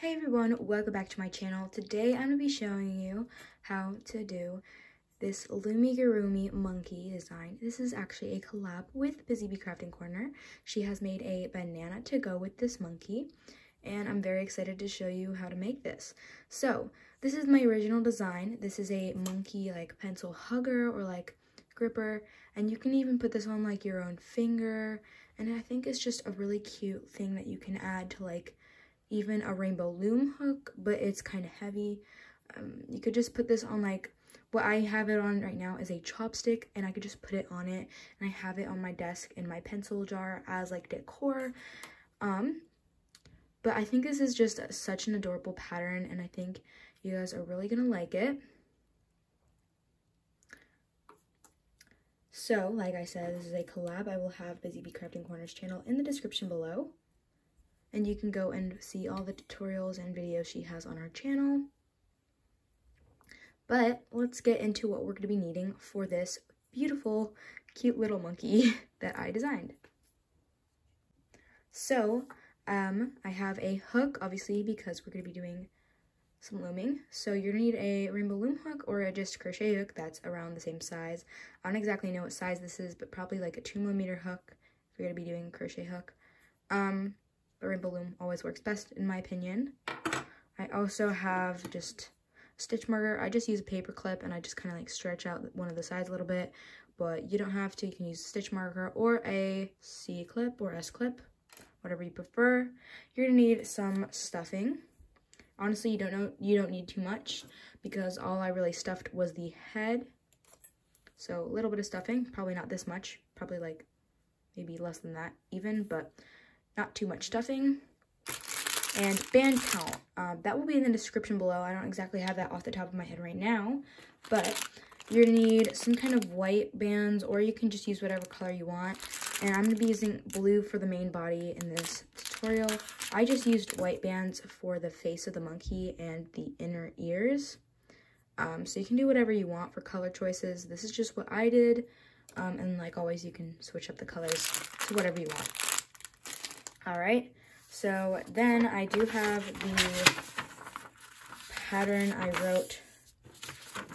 Hey everyone, welcome back to my channel. Today I'm going to be showing you how to do this Loomigurumi monkey design. This is actually a collab with Busy Bee Crafting Corner. She has made a banana to go with this monkey and I'm very excited to show you how to make this. So this is my original design. This is a monkey like pencil hugger or like gripper and you can even put this on like your own finger and I think it's just a really cute thing that you can add to like even a rainbow loom hook, but it's kind of heavy. Um, you could just put this on like, what I have it on right now is a chopstick and I could just put it on it and I have it on my desk in my pencil jar as like decor. Um, but I think this is just such an adorable pattern and I think you guys are really gonna like it. So, like I said, this is a collab. I will have Busy Bee Crafting Corners channel in the description below and you can go and see all the tutorials and videos she has on our channel. But let's get into what we're going to be needing for this beautiful, cute little monkey that I designed. So, um, I have a hook, obviously, because we're going to be doing some looming. So you're going to need a rainbow loom hook or a just crochet hook that's around the same size. I don't exactly know what size this is, but probably like a 2 millimeter hook if you're going to be doing crochet hook. Um, a rainbow loom always works best in my opinion. I also have just stitch marker. I just use a paper clip and I just kind of like stretch out one of the sides a little bit, but you don't have to. You can use a stitch marker or a C clip or S clip, whatever you prefer. You're gonna need some stuffing. Honestly, you don't know you don't need too much because all I really stuffed was the head. So a little bit of stuffing, probably not this much, probably like maybe less than that even, but not too much stuffing. And band count, um, that will be in the description below. I don't exactly have that off the top of my head right now, but you're gonna need some kind of white bands or you can just use whatever color you want. And I'm gonna be using blue for the main body in this tutorial. I just used white bands for the face of the monkey and the inner ears. Um, so you can do whatever you want for color choices. This is just what I did. Um, and like always, you can switch up the colors to whatever you want. All right, so then I do have the pattern I wrote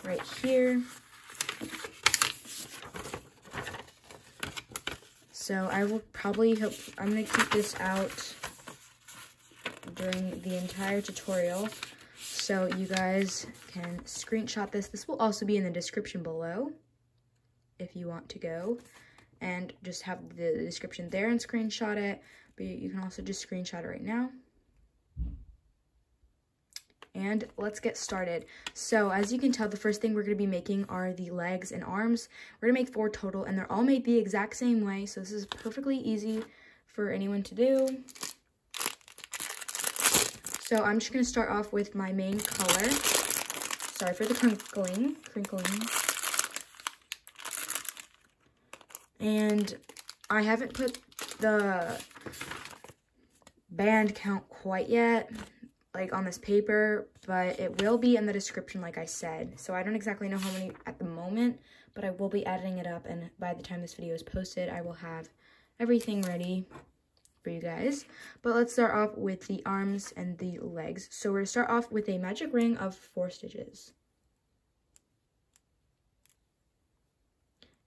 right here. So I will probably hope, I'm gonna keep this out during the entire tutorial so you guys can screenshot this. This will also be in the description below if you want to go and just have the description there and screenshot it but you can also just screenshot it right now. And let's get started. So as you can tell, the first thing we're gonna be making are the legs and arms. We're gonna make four total and they're all made the exact same way. So this is perfectly easy for anyone to do. So I'm just gonna start off with my main color. Sorry for the crinkling, crinkling. And I haven't put the band count quite yet, like on this paper, but it will be in the description like I said. So I don't exactly know how many at the moment, but I will be editing it up and by the time this video is posted, I will have everything ready for you guys. But let's start off with the arms and the legs. So we're gonna start off with a magic ring of four stitches.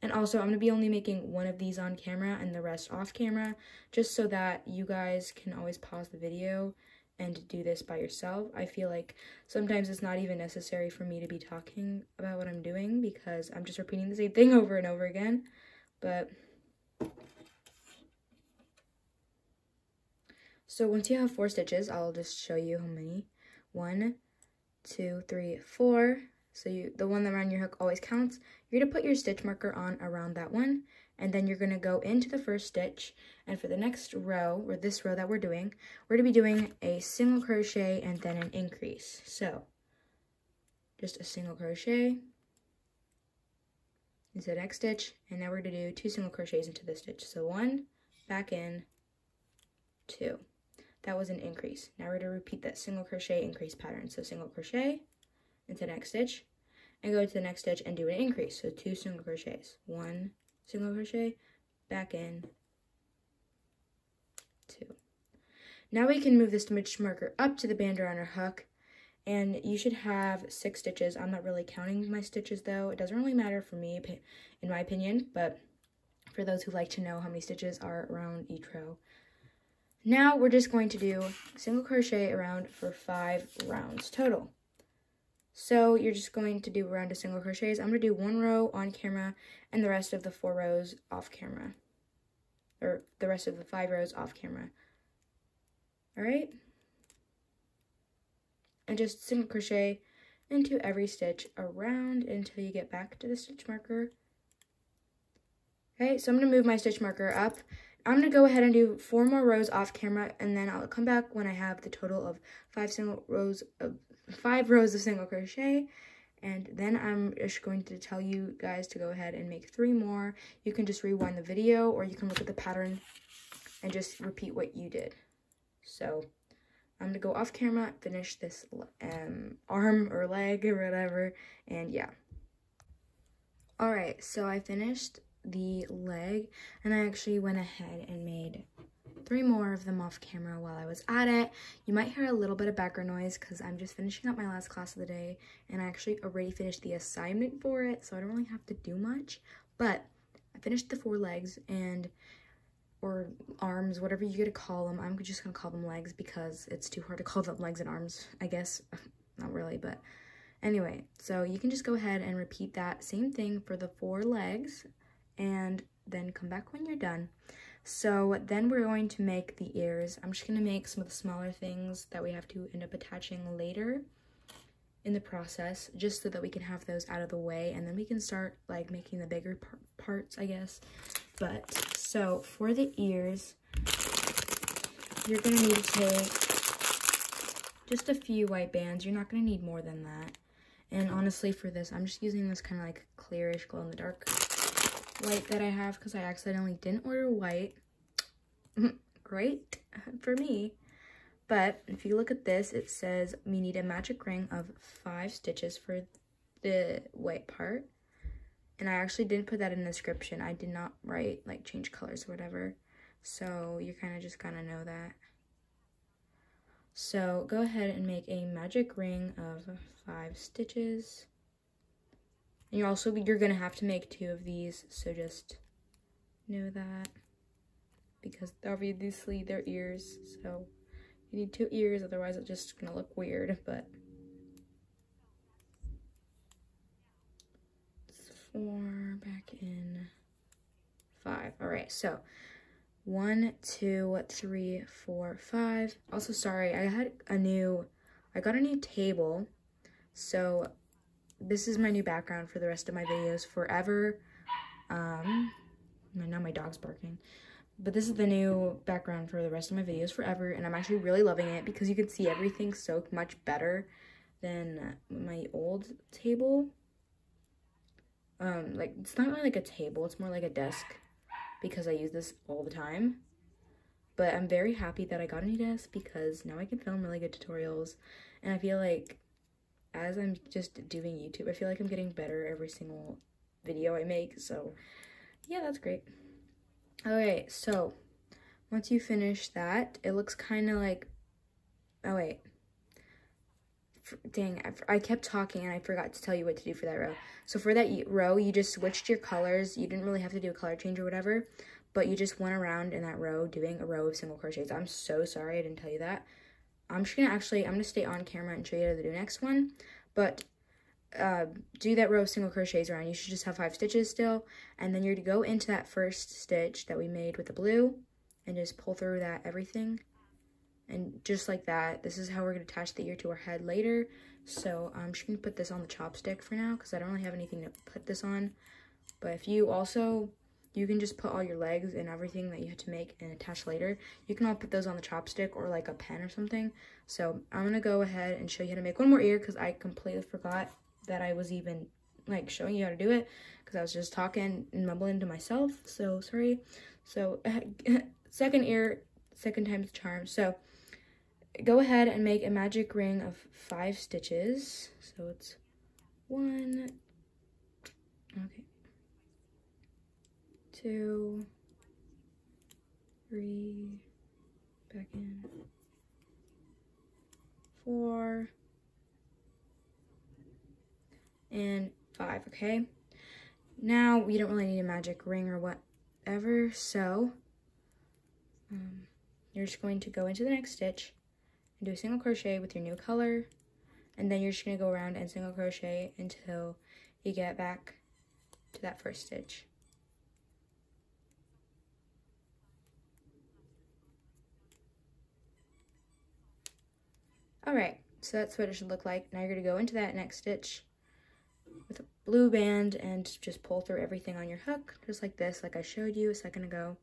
And also, I'm going to be only making one of these on camera and the rest off camera, just so that you guys can always pause the video and do this by yourself. I feel like sometimes it's not even necessary for me to be talking about what I'm doing because I'm just repeating the same thing over and over again. But so once you have four stitches, I'll just show you how many. One, two, three, four. So you, the one around your hook always counts. You're gonna put your stitch marker on around that one, and then you're gonna go into the first stitch, and for the next row, or this row that we're doing, we're gonna be doing a single crochet and then an increase. So, just a single crochet into the next stitch, and now we're gonna do two single crochets into this stitch. So one, back in, two. That was an increase. Now we're gonna repeat that single crochet increase pattern. So single crochet, into the next stitch and go to the next stitch and do an increase. So two single crochets, one single crochet, back in, two. Now we can move the stitch marker up to the band around our hook and you should have six stitches. I'm not really counting my stitches though. It doesn't really matter for me, in my opinion, but for those who like to know how many stitches are around each row. Now we're just going to do single crochet around for five rounds total. So you're just going to do around a round of single crochets. I'm going to do one row on camera and the rest of the four rows off camera. Or the rest of the five rows off camera. Alright? And just single crochet into every stitch around until you get back to the stitch marker. Okay, so I'm going to move my stitch marker up. I'm going to go ahead and do four more rows off camera and then I'll come back when I have the total of five single rows of five rows of single crochet and then I'm just going to tell you guys to go ahead and make three more. You can just rewind the video or you can look at the pattern and just repeat what you did. So I'm gonna go off camera, finish this um, arm or leg or whatever, and yeah. Alright, so I finished the leg and I actually went ahead and made three more of them off camera while I was at it. You might hear a little bit of background noise because I'm just finishing up my last class of the day and I actually already finished the assignment for it, so I don't really have to do much. But I finished the four legs and or arms, whatever you get to call them. I'm just gonna call them legs because it's too hard to call them legs and arms, I guess. Not really, but anyway, so you can just go ahead and repeat that same thing for the four legs and then come back when you're done. So then we're going to make the ears. I'm just going to make some of the smaller things that we have to end up attaching later in the process, just so that we can have those out of the way, and then we can start like making the bigger par parts, I guess. But, so for the ears, you're going to need to take just a few white bands. You're not going to need more than that. And honestly, for this, I'm just using this kind of like clearish glow-in-the-dark white that I have because I accidentally didn't order white. Great for me. But if you look at this, it says we need a magic ring of five stitches for the white part. And I actually didn't put that in the description. I did not write like change colors or whatever. So you're kind of just gonna know that. So go ahead and make a magic ring of five stitches. And you're also, you're to have to make two of these, so just know that. Because obviously they're ears, so you need two ears, otherwise it's just to look weird, but. Four, back in five. All right, so one, two, three, four, five. Also, sorry, I had a new, I got a new table, so this is my new background for the rest of my videos forever. Um, now my dog's barking. But this is the new background for the rest of my videos forever, and I'm actually really loving it because you can see everything so much better than my old table. Um, like, it's not really like a table, it's more like a desk because I use this all the time. But I'm very happy that I got a new desk because now I can film really good tutorials, and I feel like as I'm just doing YouTube, I feel like I'm getting better every single video I make. So yeah, that's great. Okay, so once you finish that, it looks kind of like, oh wait, dang, I, I kept talking and I forgot to tell you what to do for that row. So for that row, you just switched your colors. You didn't really have to do a color change or whatever, but you just went around in that row doing a row of single crochets. I'm so sorry I didn't tell you that. I'm just gonna actually, I'm gonna stay on camera and show you how to do the next one, but uh, do that row of single crochets around. You should just have five stitches still, and then you're to go into that first stitch that we made with the blue, and just pull through that everything, and just like that. This is how we're gonna attach the ear to our head later. So I'm just gonna put this on the chopstick for now, because I don't really have anything to put this on. But if you also you can just put all your legs and everything that you have to make and attach later. You can all put those on the chopstick or like a pen or something. So I'm going to go ahead and show you how to make one more ear because I completely forgot that I was even like showing you how to do it because I was just talking and mumbling to myself. So sorry. So second ear, second time's charm. So go ahead and make a magic ring of five stitches. So it's one, okay, two, three, back in, four, and five, okay? Now, we don't really need a magic ring or whatever, so um, you're just going to go into the next stitch and do a single crochet with your new color, and then you're just going to go around and single crochet until you get back to that first stitch. All right, so that's what it should look like. Now you're gonna go into that next stitch with a blue band and just pull through everything on your hook, just like this, like I showed you a second ago.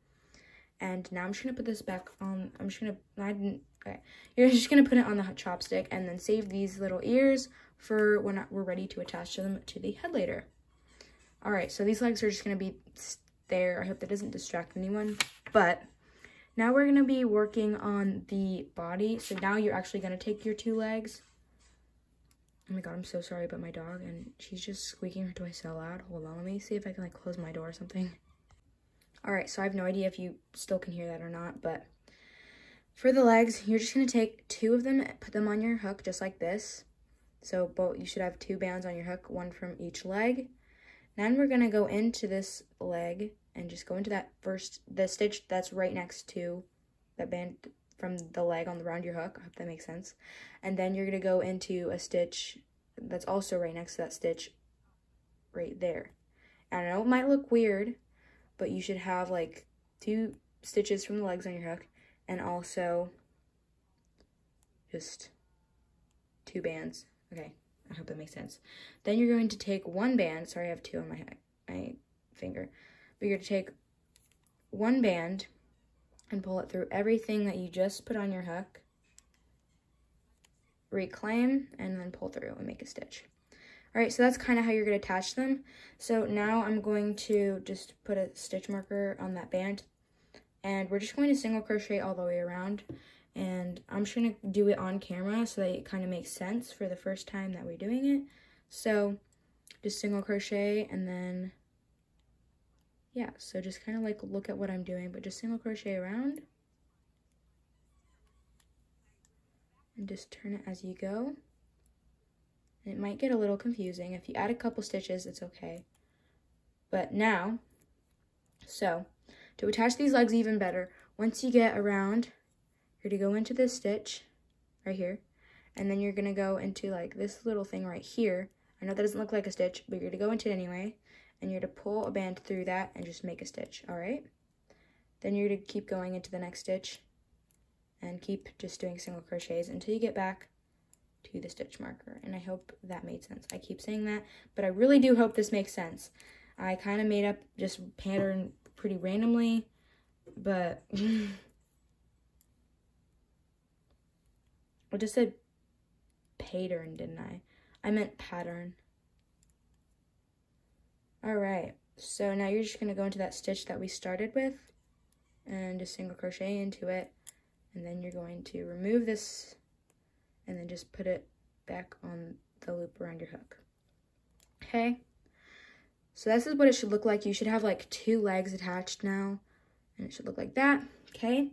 And now I'm just gonna put this back on, I'm just gonna, I didn't, okay. You're just gonna put it on the chopstick and then save these little ears for when we're ready to attach them to the head later. All right, so these legs are just gonna be there. I hope that doesn't distract anyone, but now we're going to be working on the body. So now you're actually going to take your two legs. Oh my god, I'm so sorry about my dog. And she's just squeaking her toy so loud. Hold on, let me see if I can like close my door or something. Alright, so I have no idea if you still can hear that or not. But for the legs, you're just going to take two of them, put them on your hook just like this. So both you should have two bands on your hook, one from each leg. Then we're going to go into this leg and just go into that first, the stitch that's right next to that band from the leg on the round your hook. I hope that makes sense. And then you're going to go into a stitch that's also right next to that stitch right there. And I know it might look weird, but you should have like two stitches from the legs on your hook and also just two bands. Okay, I hope that makes sense. Then you're going to take one band. Sorry, I have two on my, my finger. But you're to take one band and pull it through everything that you just put on your hook, reclaim, and then pull through and make a stitch. All right, so that's kind of how you're going to attach them. So now I'm going to just put a stitch marker on that band, and we're just going to single crochet all the way around. And I'm just to do it on camera so that it kind of makes sense for the first time that we're doing it. So just single crochet and then yeah, so just kind of like look at what I'm doing, but just single crochet around. And just turn it as you go. And it might get a little confusing. If you add a couple stitches, it's okay. But now, so, to attach these legs even better, once you get around, you're gonna go into this stitch right here. And then you're to go into like this little thing right here. I know that doesn't look like a stitch, but you're to go into it anyway and you're to pull a band through that and just make a stitch, all right? Then you're to keep going into the next stitch and keep just doing single crochets until you get back to the stitch marker. And I hope that made sense. I keep saying that, but I really do hope this makes sense. I kind of made up just pattern pretty randomly, but I just said pattern, didn't I? I meant pattern. All right, so now you're just gonna go into that stitch that we started with and just single crochet into it. And then you're going to remove this and then just put it back on the loop around your hook. Okay, so this is what it should look like. You should have like two legs attached now and it should look like that. Okay,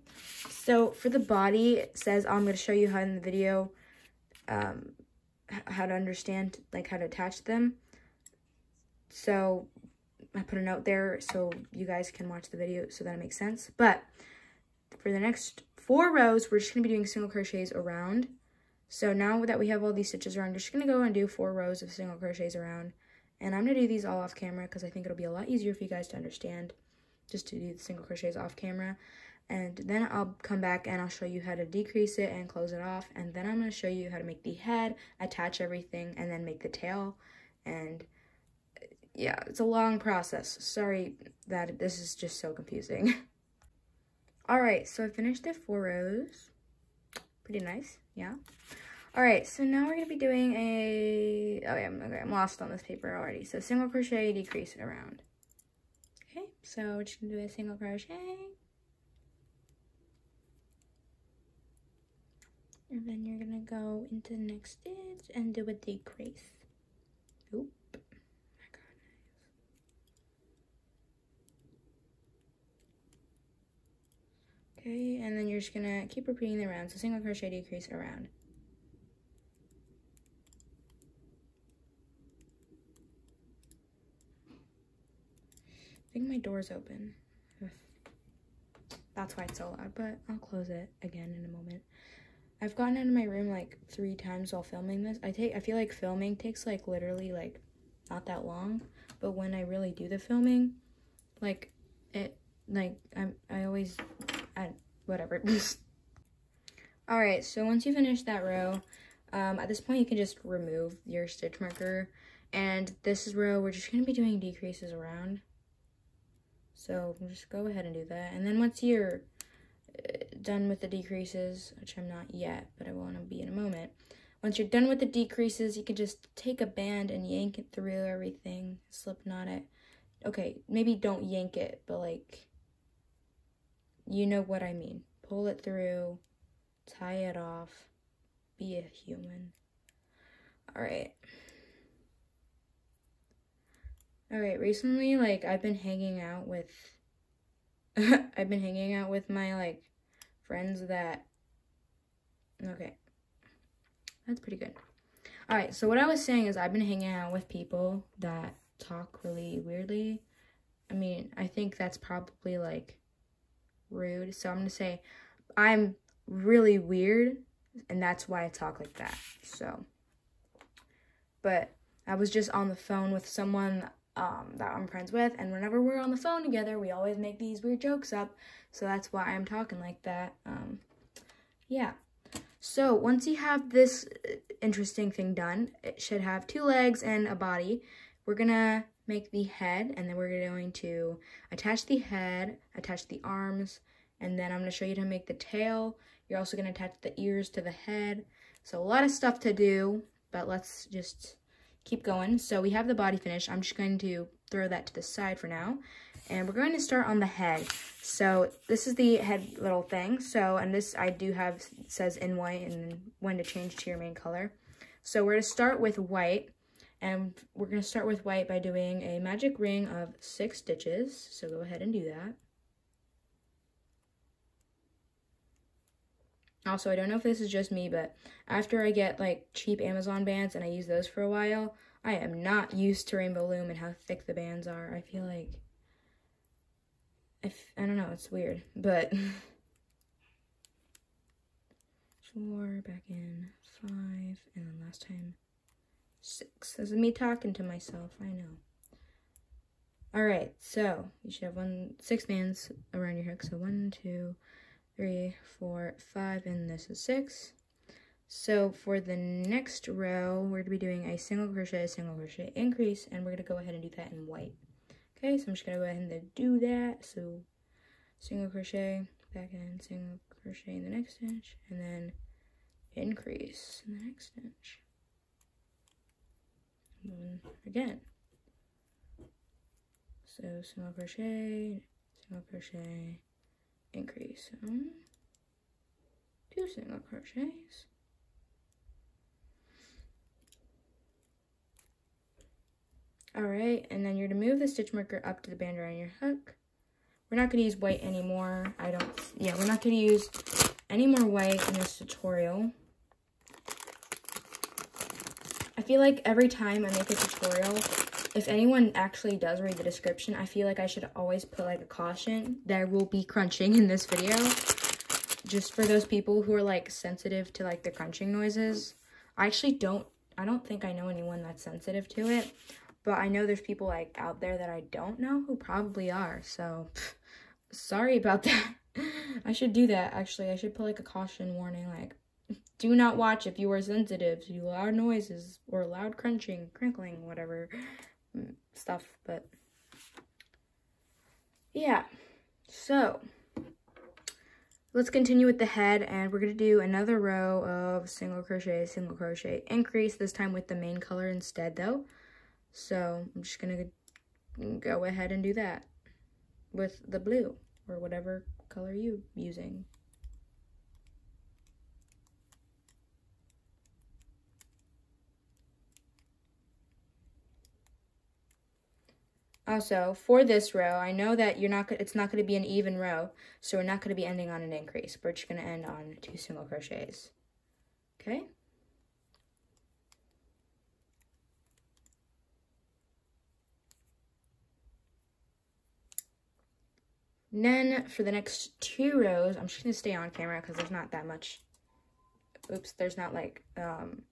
so for the body, it says, I'm going to show you how in the video, um, how to understand, like how to attach them. So I put a note there so you guys can watch the video so that it makes sense. But for the next four rows, we're just going to be doing single crochets around. So now that we have all these stitches around, we're just going to go and do four rows of single crochets around. And I'm going to do these all off camera because I think it'll be a lot easier for you guys to understand just to do the single crochets off camera. And then I'll come back and I'll show you how to decrease it and close it off. And then I'm going to show you how to make the head, attach everything, and then make the tail. And yeah, it's a long process. Sorry that this is just so confusing. Alright, so I finished the four rows. Pretty nice, yeah. Alright, so now we're to be doing a... Oh, yeah, okay, I'm lost on this paper already. So single crochet, decrease it around. Okay, so we're just to do a single crochet. And then you're to go into the next stitch and do a decrease. okay and then you're just gonna keep repeating the round so single crochet decrease around. I think my door's open. That's why it's so loud but I'll close it again in a moment. I've gotten into my room like three times while filming this. I take I feel like filming takes like literally like not that long but when I really do the filming like it like I'm I always I whatever. All right, so once you finish that row, um, at this point you can just remove your stitch marker. And this is row we're just gonna be doing decreases around. So just go ahead and do that. And then once you're uh, done with the decreases, which I'm not yet, but I want to be in a moment. Once you're done with the decreases, you can just take a band and yank it through everything, slip knot it. Okay, maybe don't yank it, but like, you know what I mean. Pull it through, tie it off, be a human. All right. All right, recently, like, I've been hanging out with, I've been hanging out with my, like, friends that, okay, that's pretty good. All right, so what I was saying is I've been hanging out with people that talk really weirdly. I mean, I think that's probably, like, rude. So I'm going to say I'm really weird, and that's why I talk like that. So, but I was just on the phone with someone um, that I'm friends with. And whenever we're on the phone together, we always make these weird jokes up. So that's why I'm talking like that. Um, yeah. So once you have this uh, interesting thing done, it should have two legs and a body. We're gonna make the head and then we're going to attach the head, attach the arms, and then I'm gonna show you how to make the tail. You're also gonna attach the ears to the head. So a lot of stuff to do, but let's just keep going. So we have the body finished. I'm just going to throw that to the side for now. And we're going to start on the head. So this is the head little thing. So, and this I do have, says in white and when to change to your main color. So we're going to start with white. And we're to start with white by doing a magic ring of six stitches. So go ahead and do that. Also, I don't know if this is just me, but after I get like cheap Amazon bands and I use those for a while, I am not used to Rainbow Loom and how thick the bands are. I feel like, if I don't know, it's weird, but four, back in, five, and then last time, six. This is me talking to myself, I know. All right, so you should have one, six bands around your hook. So one, two, three, four, five, and this is six. So for the next row, we're going to be doing a single crochet, single crochet increase, and we're going to go ahead and do that in white. Okay, so I'm just going to go ahead and do that. So single crochet, back in, single crochet in the next stitch, and then increase in the next stitch. And again. So single crochet, single crochet, increase. Um, two single crochets. Alright, and then you're gonna move the stitch marker up to the band around your hook. We're not going to use white anymore. I don't, yeah, we're not going to use any more white in this tutorial. I feel like every time I make a tutorial, if anyone actually does read the description, I feel like I should always put like a caution. There will be crunching in this video. Just for those people who are like sensitive to like the crunching noises. I actually don't, I don't think I know anyone that's sensitive to it. But I know there's people like out there that I don't know who probably are. So sorry about that. I should do that actually. I should put like a caution warning like do not watch if you are sensitive to loud noises or loud crunching, crinkling, whatever mm, stuff, but yeah. So, let's continue with the head and we're going to do another row of single crochet, single crochet, increase, this time with the main color instead though. So, I'm just going to go ahead and do that with the blue or whatever color you using. Also, for this row, I know that you're not it's not going to be an even row, so we're not going to be ending on an increase. We're just going to end on two single crochets. Okay? And then for the next two rows, I'm just going to stay on camera because there's not that much, oops, there's not like um,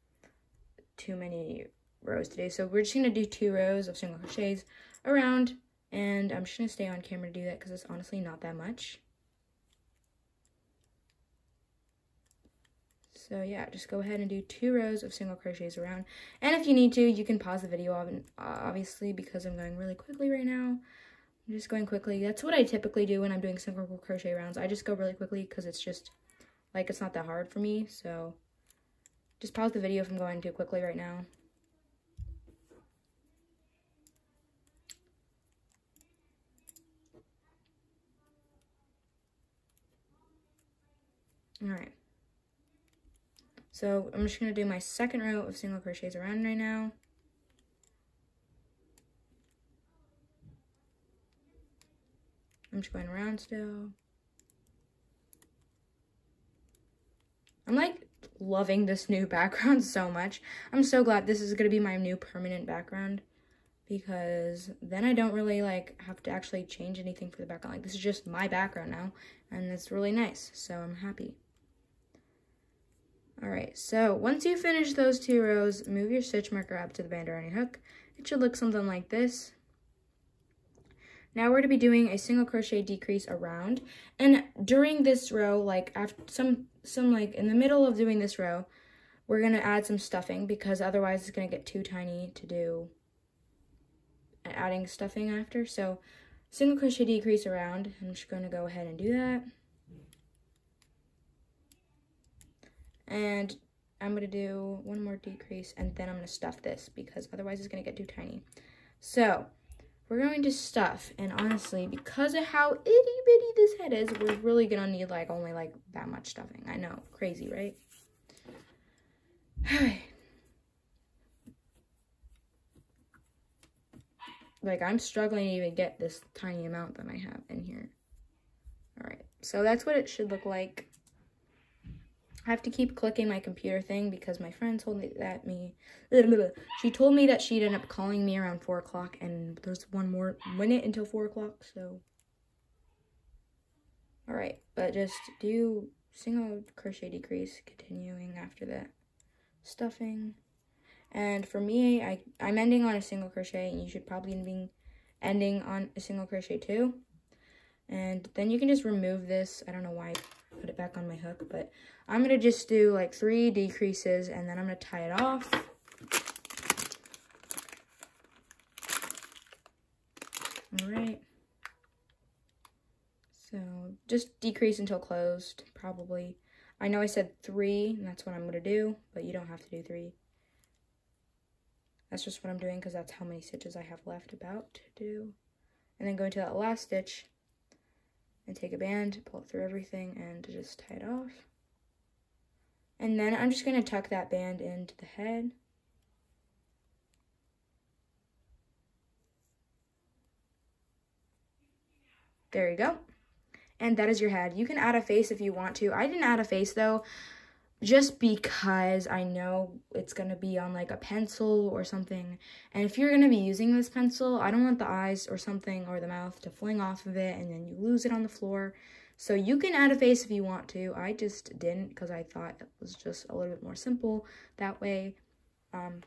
too many rows today. So we're just going to do two rows of single crochets around and I'm just to stay on camera to do that because it's honestly not that much. So yeah, just go ahead and do two rows of single crochets around. And if you need to, you can pause the video obviously because I'm going really quickly right now. I'm just going quickly. That's what I typically do when I'm doing single crochet rounds. I just go really quickly because it's just, like, it's not that hard for me. So just pause the video if I'm going too quickly right now. All right. So I'm just going to do my second row of single crochets around right now. I'm just going around still. I'm like loving this new background so much. I'm so glad this is going to be my new permanent background because then I don't really like have to actually change anything for the background. Like this is just my background now and it's really nice. So I'm happy. All right, so once you finish those two rows, move your stitch marker up to the band around your hook. It should look something like this. Now we're going to be doing a single crochet decrease around. And during this row, like after some, some like in the middle of doing this row, we're going to add some stuffing because otherwise it's going to get too tiny to do adding stuffing after. So single crochet decrease around. I'm just going to go ahead and do that. And I'm to do one more decrease and then I'm to stuff this because otherwise it's to get too tiny. So we're going to stuff and honestly because of how itty bitty this head is we're really to need like only like that much stuffing. I know, crazy, right? like I'm struggling to even get this tiny amount that I have in here. All right, so that's what it should look like. I have to keep clicking my computer thing because my friend told me that me, she told me that she'd end up calling me around 4 o'clock and there's one more minute until 4 o'clock, so. Alright, but just do single crochet decrease, continuing after that stuffing. And for me, I, I'm ending on a single crochet and you should probably be ending on a single crochet too. And then you can just remove this. I don't know why put it back on my hook, but I'm going to just do like three decreases and then I'm going to tie it off. All right. So just decrease until closed, probably. I know I said three, and that's what I'm going to do, but you don't have to do three. That's just what I'm doing because that's how many stitches I have left about to do. And then go into that last stitch and take a band, pull it through everything, and just tie it off. And then I'm just going to tuck that band into the head. There you go. And that is your head. You can add a face if you want to. I didn't add a face though just because I know it's going to be on like a pencil or something. And if you're going to be using this pencil, I don't want the eyes or something or the mouth to fling off of it and then you lose it on the floor. So you can add a face if you want to. I just didn't because I thought it was just a little bit more simple that way. Um,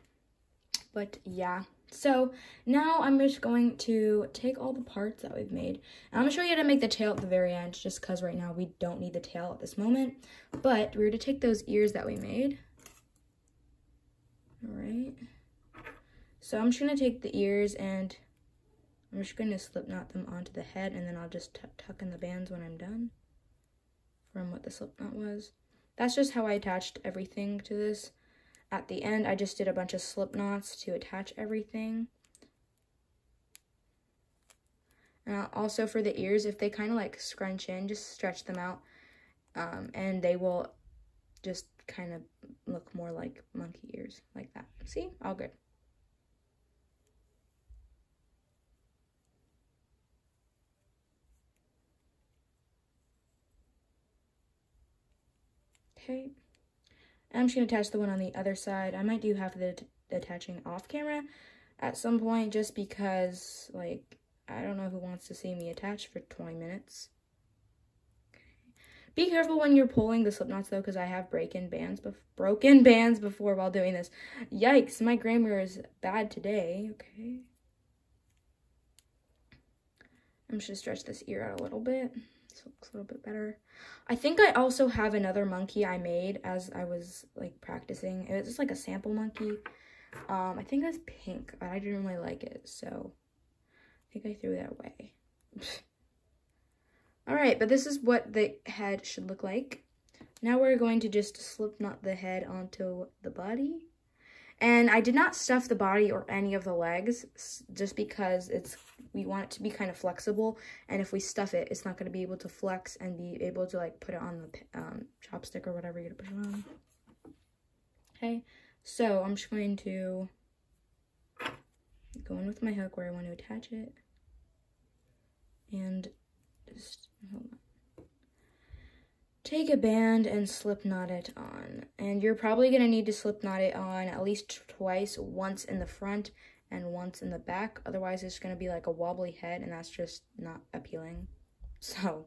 but yeah. So now I'm just going to take all the parts that we've made. And I'm going to show you how to make the tail at the very end just because right now we don't need the tail at this moment. But we're to take those ears that we made. All right. So I'm just going to take the ears and I'm just going to slip knot them onto the head and then I'll just tuck in the bands when I'm done from what the slip knot was. That's just how I attached everything to this. At the end, I just did a bunch of slip knots to attach everything. And also for the ears, if they kind of like scrunch in, just stretch them out. Um, and they will just kind of look more like monkey ears, like that. See? All good. Okay. I'm just going to attach the one on the other side. I might do half of the attaching off camera at some point just because, like, I don't know who wants to see me attach for 20 minutes. Be careful when you're pulling the slip knots though, because I have broken bands, broken bands before while doing this. Yikes, my grammar is bad today. Okay. I'm just gonna stretch this ear out a little bit looks a little bit better. I think I also have another monkey I made as I was like practicing. It was just like a sample monkey. Um, I think it was pink, but I didn't really like it, so I think I threw that away. All right, but this is what the head should look like. Now we're going to just slip knot the head onto the body. And I did not stuff the body or any of the legs just because it's we want it to be kind of flexible. And if we stuff it, it's not going to be able to flex and be able to like put it on the um, chopstick or whatever you're going to put it on. Okay, so I'm just going to go in with my hook where I want to attach it. And just hold on. Take a band and slip knot it on. And you're probably to need to slip knot it on at least twice, once in the front and once in the back. Otherwise, it's to be like a wobbly head, and that's just not appealing. So,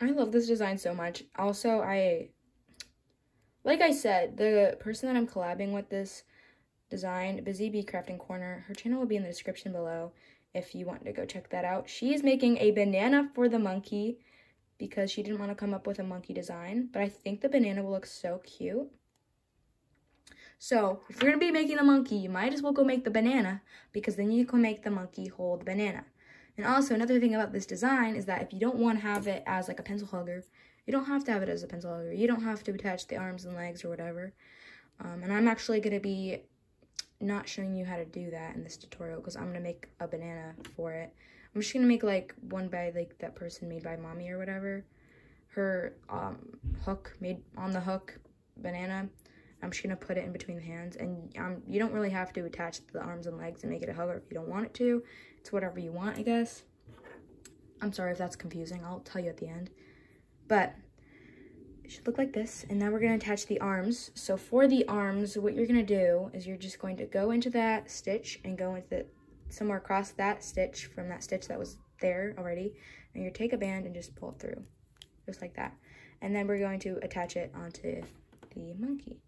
I love this design so much. Also, I, like I said, the person that I'm collabing with this design, Busy Bee Crafting Corner, her channel will be in the description below if you want to go check that out. She's making a banana for the monkey because she didn't want to come up with a monkey design, but I think the banana will look so cute. So, if you're going to be making the monkey, you might as well go make the banana because then you can make the monkey hold the banana. And also another thing about this design is that if you don't want to have it as like a pencil hugger, you don't have to have it as a pencil hugger. You don't have to attach the arms and legs or whatever. Um, and I'm actually going to be not showing you how to do that in this tutorial because I'm going to make a banana for it. I'm just going to make like one by like that person made by mommy or whatever. Her um, hook made on the hook banana. I'm just to put it in between the hands. And um, you don't really have to attach the arms and legs and make it a hugger if you don't want it to. It's whatever you want, I guess. I'm sorry if that's confusing. I'll tell you at the end. But it should look like this. And now we're going to attach the arms. So for the arms, what you're going to do is you're just going to go into that stitch and go into the, somewhere across that stitch from that stitch that was there already. And you take a band and just pull it through, just like that. And then we're going to attach it onto the monkey.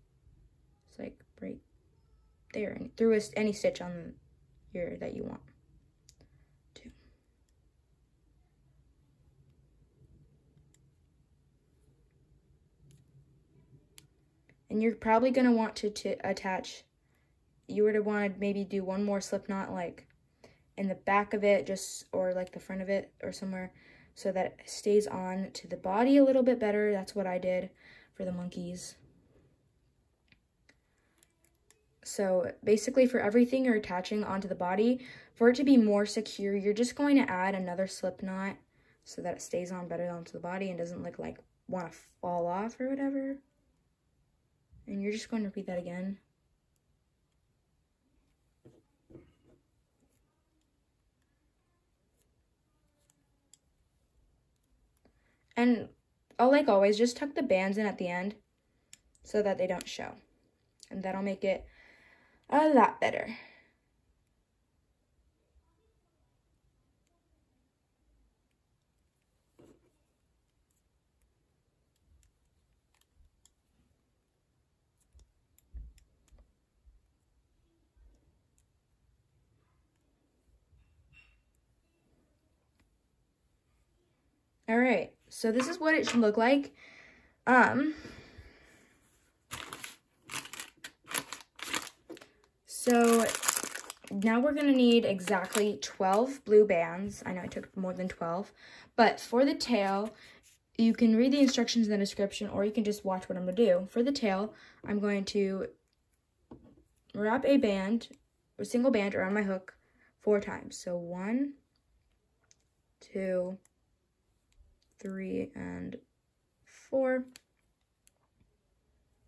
Like right there, and through a, any stitch on here that you want. and you're probably going to want to attach, you were to want to maybe do one more slip knot like in the back of it just or like the front of it or somewhere so that it stays on to the body a little bit better. That's what I did for the monkeys. So basically for everything you're attaching onto the body, for it to be more secure, you're just going to add another slip knot so that it stays on better onto the body and doesn't look like want to fall off or whatever. And you're just going to repeat that again. And oh, like always, just tuck the bands in at the end so that they don't show. And that'll make it a lot better. All right, so this is what it should look like. Um, so now we're gonna need exactly 12 blue bands. I know I took more than 12, but for the tail, you can read the instructions in the description or you can just watch what I'm gonna do. For the tail, I'm going to wrap a band, a single band around my hook four times. So one, two, three, and four.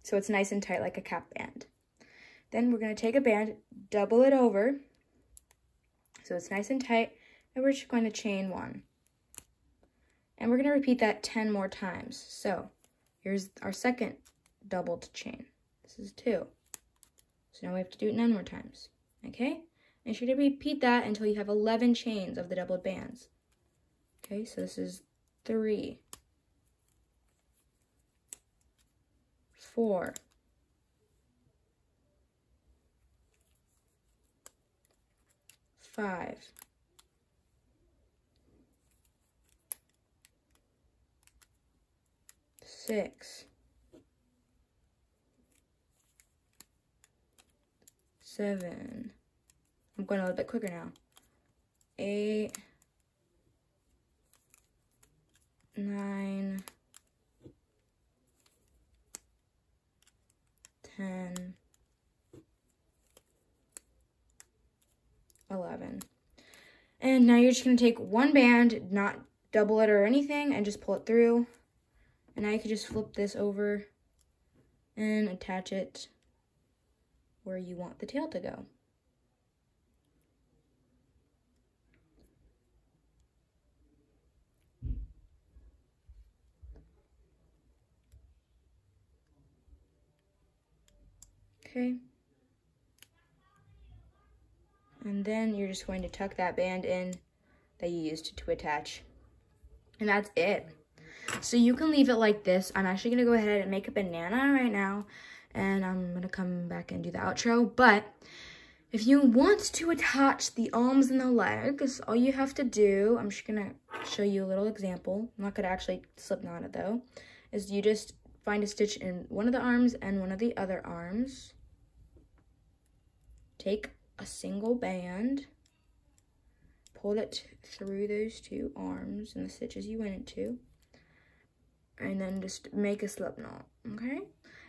So it's nice and tight like a cap band. Then we're going to take a band, double it over, so it's nice and tight, and we're just going to chain one. And we're going to repeat that 10 more times. So here's our second doubled chain. This is two. So now we have to do it nine more times, okay? And you're going to repeat that until you have 11 chains of the doubled bands. Okay, so this is three, four, five, six, seven, I'm going a little bit quicker now, eight, nine, ten, eleven. And now you're just going to take one band, not double it or anything, and just pull it through. And now you can just flip this over and attach it where you want the tail to go. Okay. Then you're just going to tuck that band in that you used to attach. And that's it. So you can leave it like this. I'm actually going to go ahead and make a banana right now. And I'm going to come back and do the outro. But if you want to attach the arms and the legs, all you have to do, I'm just going to show you a little example. I'm not going to actually slip knot it though. Is you just find a stitch in one of the arms and one of the other arms take a single band, pull it through those two arms and the stitches you went into, and then just make a slip knot, okay?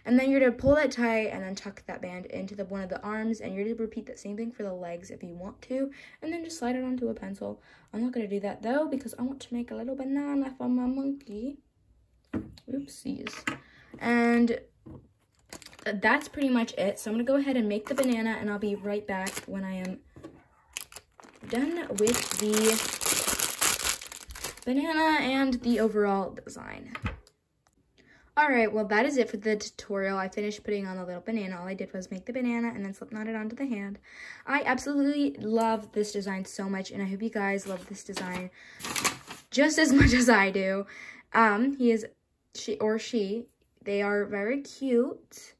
And then you're gonna pull that tight and then tuck that band into the one of the arms and you're gonna repeat that same thing for the legs if you want to and then just slide it onto a pencil. I'm not going to do that though because I want to make a little banana for my monkey. Oopsies. And that's pretty much it. So I'm going to go ahead and make the banana and I'll be right back when I am done with the banana and the overall design. Alright, well that is it for the tutorial. I finished putting on the little banana. All I did was make the banana and then slip knot it onto the hand. I absolutely love this design so much and I hope you guys love this design just as much as I do. Um, he is, she or she, they are very cute.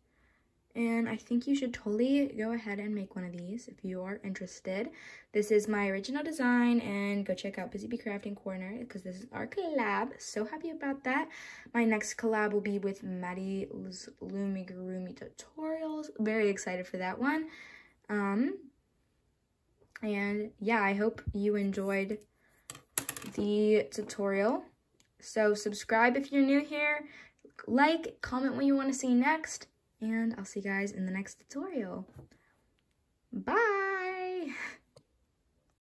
And I think you should totally go ahead and make one of these if you are interested. This is my original design and go check out Busy Bee Crafting Corner because this is our collab. So happy about that. My next collab will be with Maddie's Loomigurumi Tutorials. Very excited for that one. Um, and yeah, I hope you enjoyed the tutorial. So subscribe if you're new here. Like, comment what you want to see next and I'll see you guys in the next tutorial. Bye!